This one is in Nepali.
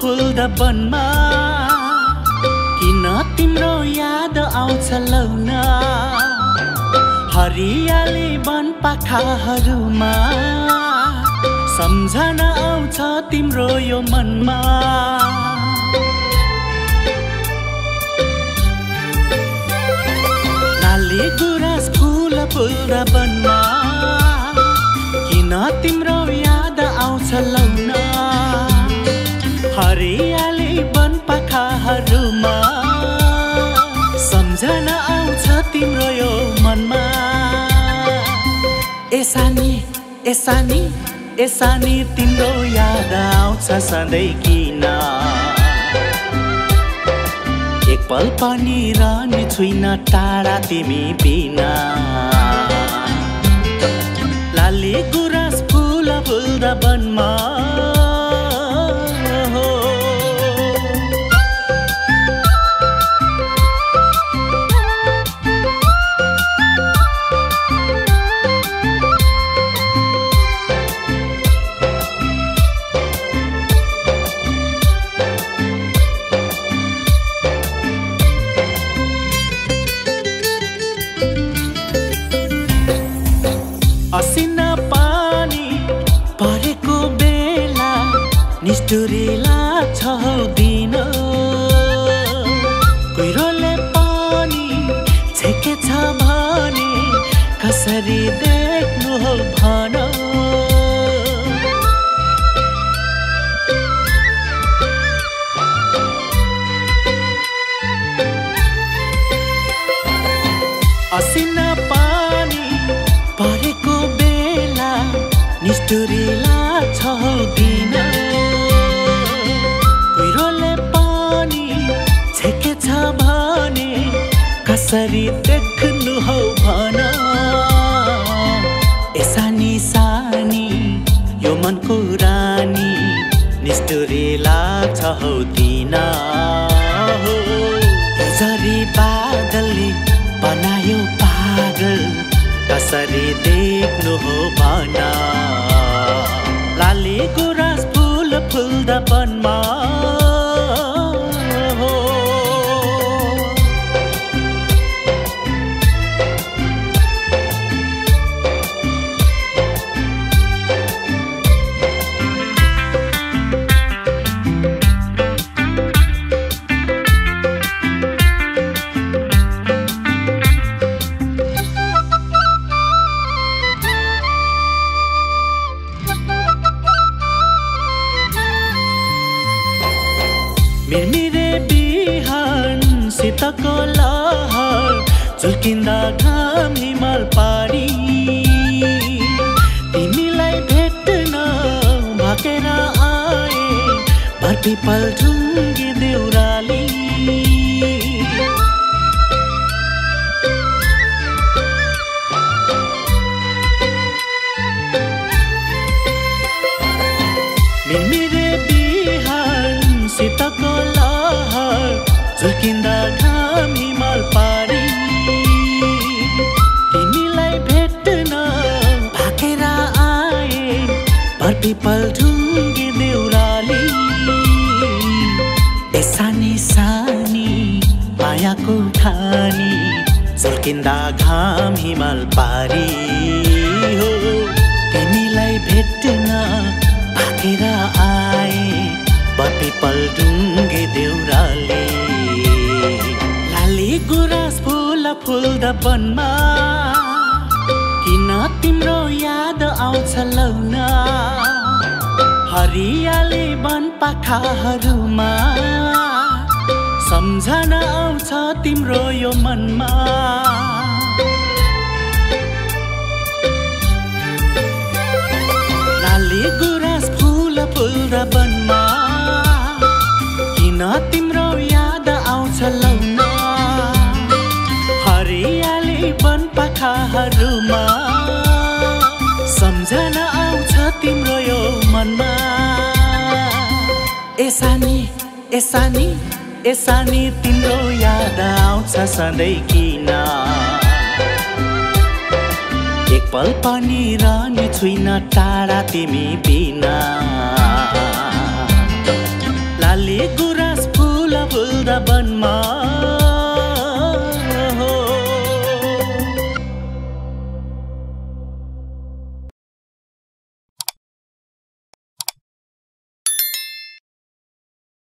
फुल्दा वनमा। किन तिम्रो याद आउँछ लौन? हरियाली वन पाखाहरूमा सम्झना आउँछ तिम्रो यो मनमा। लाली गुराँस फुल फुल्दा वनमा सम्झना आउँछ तिम्रो यो मनमा। एसानी एसानी एसानी तिम्रो याद आउँछ सधैँ किन? एक पल पनि रहने छुइन टाढा तिमी बिना। लाली लाग्छ हौ दिन कुहिरोले पानी छेकेछ भने कसरी देख्नु हौ कसरी देख्नु हौ भन। एसानी सानी यो मनको रानी निष्ठुरी लाग्छ हौ दिन हो बनायो पागल कसरी देख्नु हो भन। लाली मिरमिरे बिहान शीतको लहर झुल्किँदा घाम हिमाल पारी। तिमीलाई भेट्न भाकेर आए भर्तिपल ढुङ्गी देउराली सानी सानी मायाको खानी झुल्किँदा घाम हिमाल पारी हो। तिमीलाई भेट्न भागेर आए बपिपल ढुङ्गे देउराले। लाली गुराँस फुल फुल्दा वनमा किन तिम्रो याद आउँछ लौन? हरियाली वन पाखाहरूमा। सम्झना आउँछ तिम्रो यो मनमा। लाली गुराँस फुल फुल्दा वनमा। किन तिम्रो याद आउँछ लौन हरियाली वन पाखाहरूमा। सम्झना आउँछ तिम्रो यो मनमा। एसानी एसानी। यसरी तिम्रो याद आउँछ सधैँ किन? एक पल पनि रहने छुइन टाढा तिमी बिना। लाली गुराँस फुल फुल्दा बनमा